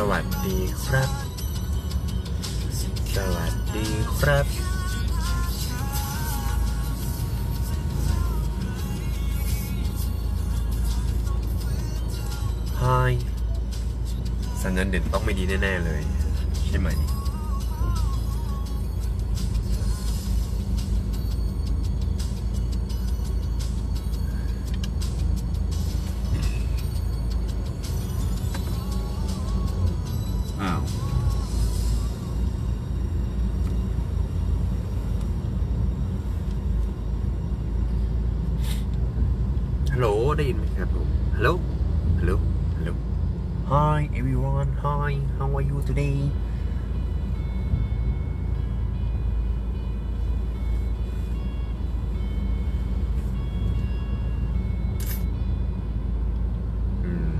สวัสดีครับ สวัสดีครับฮสัญญาณเด่นต้องไม่ดีแน่ ๆ เลย ใช่ไหม ได้ยินไหมครับผม ฮัลโหล ฮัลโหล ฮัลโหล Hi everyone Hi how are you today อืม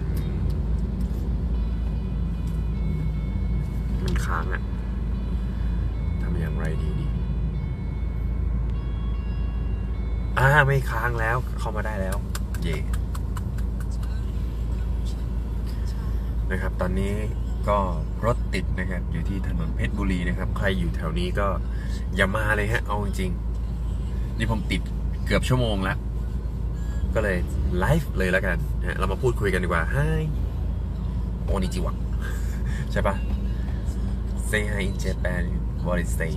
มันค้างอะทำอย่างไรดีดีอ่าไม่ค้างแล้วเข้ามาได้แล้ว เย่นะครับ ตอนนี้ก็รถติดนะครับ อยู่ที่ถนนเพชรบุรีนะครับ ใครอยู่แถวนี้ก็อย่ามาเลยฮะ เอาจริงๆนี่ผมติดเกือบชั่วโมงแล้วก็เลยไลฟ์เลยแล้วกันนะฮะเรามาพูดคุยกันดีกว่า Hi โอนิจิวะใช่ปะ Say hi in Japan what is say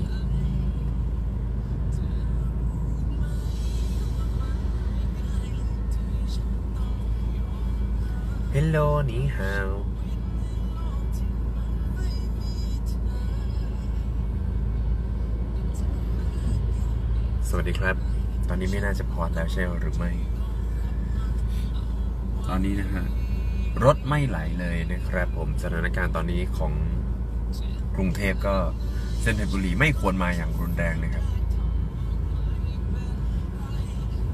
Hello นี่ฮาวสวัสดีครับ ตอนนี้ไม่น่าจะพอดแล้วใช่หรือไม่ ตอนนี้นะฮะ รถไม่ไหลเลยนะครับผม สถานการณ์ตอนนี้ของกรุงเทพก็เส้นเพชรบุรีไม่ควรมาอย่างรุนแรงนะครับ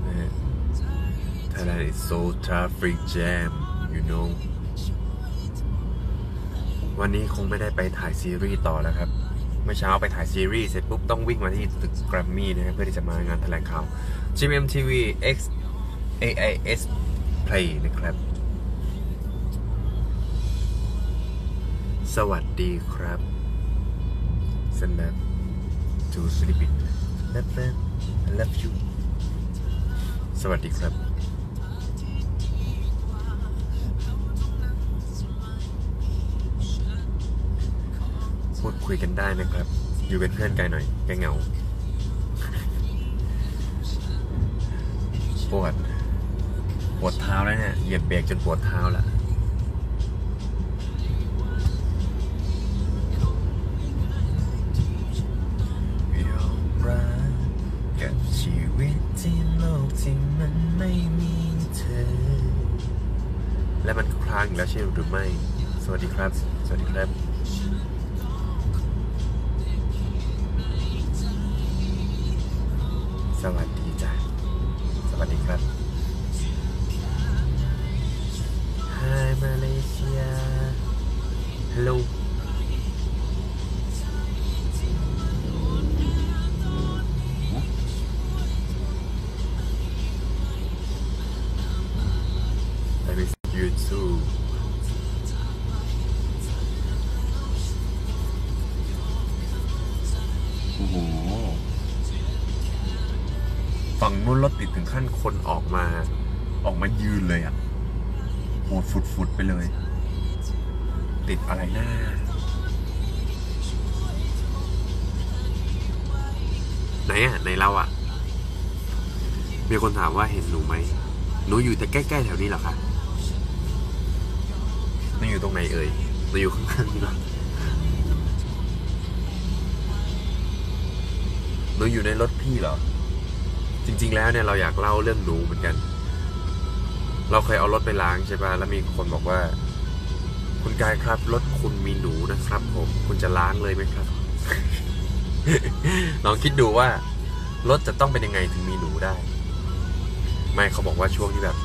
นะฮะ Thailand is so traffic jam you know วันนี้คงไม่ได้ไปถ่ายซีรีส์ต่อแล้วครับ เมื่อเช้าไปถ่ายซีรีส์เสร็จปุ๊บต้องวิ่งมาที่ตึกแกรมมี่นะครับเพื่อที่จะมางานแถลงข่าว GMMTV X AIS Play นะครับ สวัสดีครับสนับจูฟิลิปปินและแฟน I love you สวัสดีครับ พูดคุยกันได้นะครับ อยู่เป็นเพื่อนกันหน่อยแกเหงาปวด ปวดเท้าแล้วเนี่ยเหยียบเบรกจนปวดเท้าแล้วชีวิตที่โลกที่มันไม่มีเธอ และมันคลางแล้วใช่หรือไม่ สวัสดีครับ สวัสดีครับ สวัสดีจ้ะ สวัสดีครับ Hi Malaysia Hello ไ miss you too โอ้โห ฝั่งนู้นรถติดถึงขั้นคนออกมา ออกมายืนเลยอะโหดฟุดๆไปเลย ติดอะไรหน้าไหนอะในเราอะ มีคนถามว่าเห็นหนูไหมหนูอยู่แต่ใกล้ๆแถวนี้เหรอคะหนูอยู่ตรงไหนเอ่ยหนูอยู่ข้างๆนี่หรอหนูอยู่ในรถพี่เหรอ จริง ๆ แล้วเนี่ยเราอยากเล่าเรื่องหนูเหมือนกัน เราเคยเอารถไปล้างใช่ปะแล้วมีคนบอกว่า คุณกายครับรถคุณมีหนูนะครับ ผมคุณจะล้างเลยไหมครับ ลองคิดดูว่ารถจะต้องเป็นยังไงถึงมีหนูได้ ไม่เขาบอกว่าช่วงที่แบบ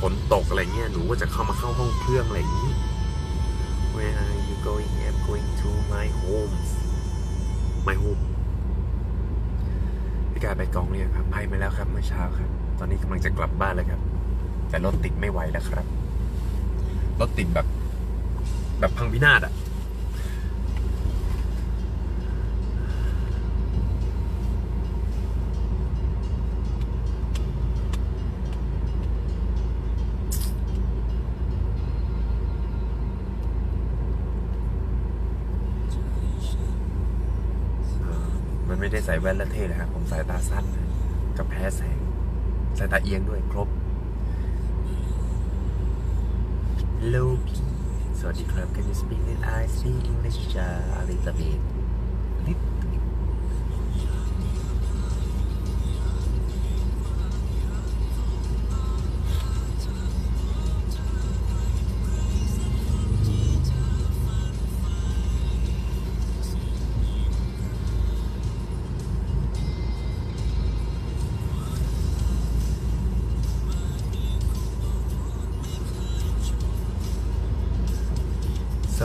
ฝนตกอะไรเงี้ยหนูก็จะเข้ามาเข้าห้องเครื่องอะไรอย่างนี้ Where are you going I'm going to my home my home กายไปกองเรียงครับไปมาแล้วครับเมื่อเช้าครับ ตอนนี้กำลังจะกลับบ้านแล้วครับ แต่รถติดไม่ไหวแล้วครับ รถติดแบบ แบบพังพินาศอะเออ มันไม่ได้ใส่แว่นและเท่เลยครับผมสายตาสั้นกับแพ้แสงสายตาเอียงด้วยครบโลพีสวัสดีครับ Can you speak in I speak English จ้าอลิซาเบธนิด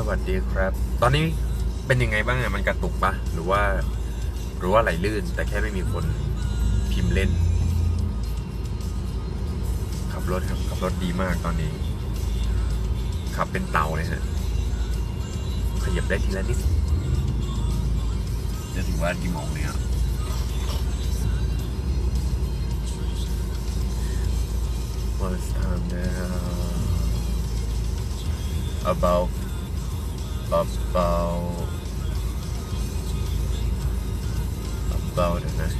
วัสดีครับ ตอนนี้เป็นยังไงบ้างอะมันกระตุกปะหรือว่า หรือว่าไหลลื่น แต่แค่ไม่มีคนพิมพ์เล่น ขับรถครับขับรถดีมากตอนนี้ ขับเป็นเต่าเลยฮะขยับได้ทีละนิดจะถึงว่ากี่โมงเนี่ย What is time now? About about about นะ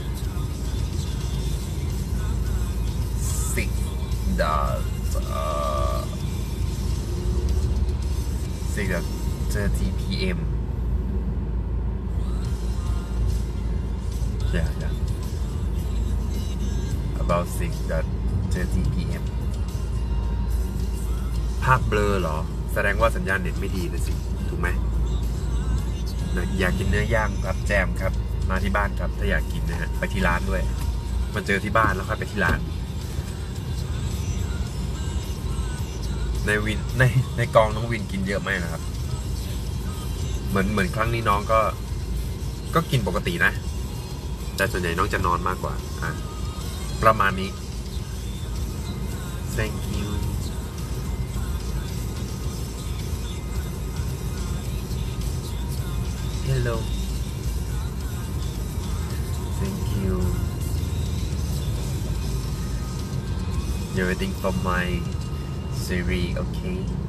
six dollars uh six at thirty p.m. Yeah, yeah. About six at thirty p.m. ภาพเบลอเหรอ แสดงว่าสัญญาณเน็ตไม่ดีนะสิ ถูกไหมอยากกินเนื้อย่างครับแจมครับ มาที่บ้านครับ ถ้าอยากกินนะฮะไปที่ร้านด้วย มาเจอที่บ้านแล้วค่อยไปที่ร้าน ในวินในในกองน้องวินกินเยอะไหมนะครับ เหมือนเหมือนครั้งนี้น้องก็ ก็กินปกตินะ แต่ส่วนใหญ่น้องจะนอนมากกว่า อะ ประมาณนี้ thank you hello. Thank you. You're waiting for my Siri okay